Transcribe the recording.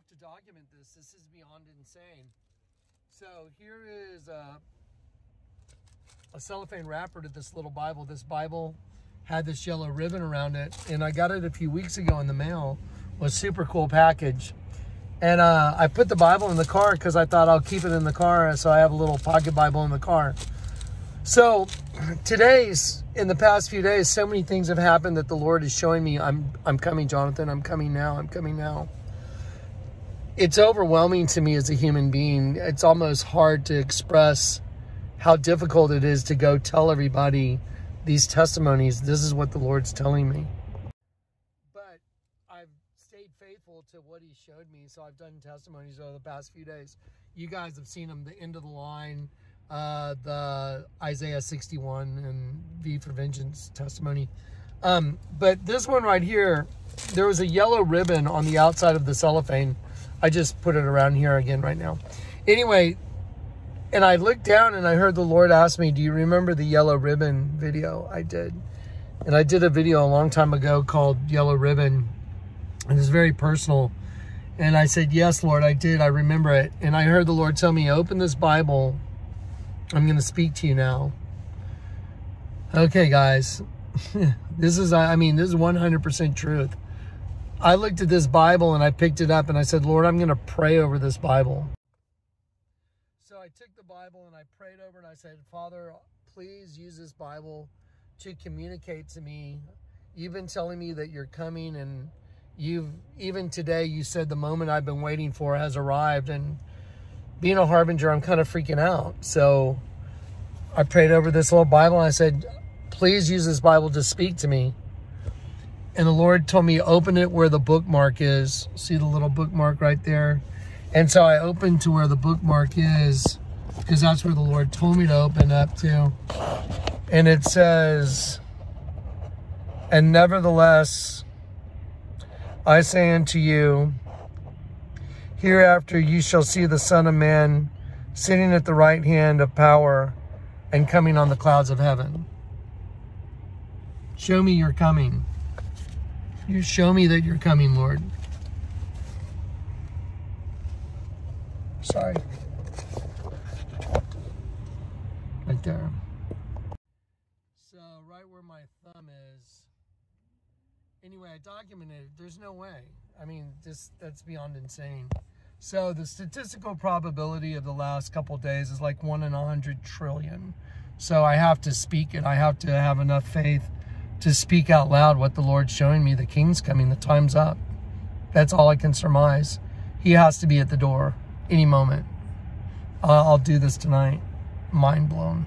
have to document this. This is beyond insane. So here is a, a cellophane wrapper to this little Bible. This Bible had this yellow ribbon around it, and I got it a few weeks ago in the mail. It was super cool package. And uh, I put the Bible in the car because I thought I'll keep it in the car so I have a little pocket Bible in the car. So today's, in the past few days, so many things have happened that the Lord is showing me, I'm, I'm coming, Jonathan, I'm coming now, I'm coming now. It's overwhelming to me as a human being. It's almost hard to express how difficult it is to go tell everybody these testimonies. This is what the Lord's telling me. But I've stayed faithful to what he showed me. So I've done testimonies over the past few days. You guys have seen them, the end of the line, uh, the Isaiah 61 and V for Vengeance testimony. Um, but this one right here, there was a yellow ribbon on the outside of the cellophane. I just put it around here again right now. Anyway, and I looked down and I heard the Lord ask me, Do you remember the yellow ribbon video? I did. And I did a video a long time ago called Yellow Ribbon. And it's very personal. And I said, Yes, Lord, I did. I remember it. And I heard the Lord tell me, Open this Bible I'm going to speak to you now. Okay, guys. this is, I mean, this is 100% truth. I looked at this Bible and I picked it up and I said, Lord, I'm going to pray over this Bible. So I took the Bible and I prayed over it and I said, Father, please use this Bible to communicate to me. You've been telling me that you're coming and you've, even today, you said the moment I've been waiting for has arrived. And being a harbinger, I'm kind of freaking out. So I prayed over this little Bible and I said, please use this Bible to speak to me. And the Lord told me, open it where the bookmark is. See the little bookmark right there? And so I opened to where the bookmark is because that's where the Lord told me to open up to. And it says, And nevertheless, I say unto you, Hereafter you shall see the Son of Man sitting at the right hand of power and coming on the clouds of heaven. Show me you're coming. You show me that you're coming, Lord. Sorry. Right there. So right where my thumb is. Anyway, I documented it. There's no way. I mean, just that's beyond insane. So the statistical probability of the last couple days is like one in a hundred trillion. So I have to speak it. I have to have enough faith to speak out loud what the Lord's showing me. The king's coming. The time's up. That's all I can surmise. He has to be at the door any moment. I'll do this tonight. Mind blown.